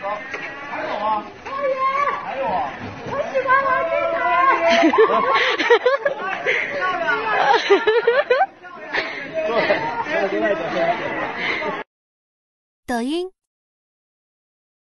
还有啊？还有啊？我喜欢王俊凯。抖音。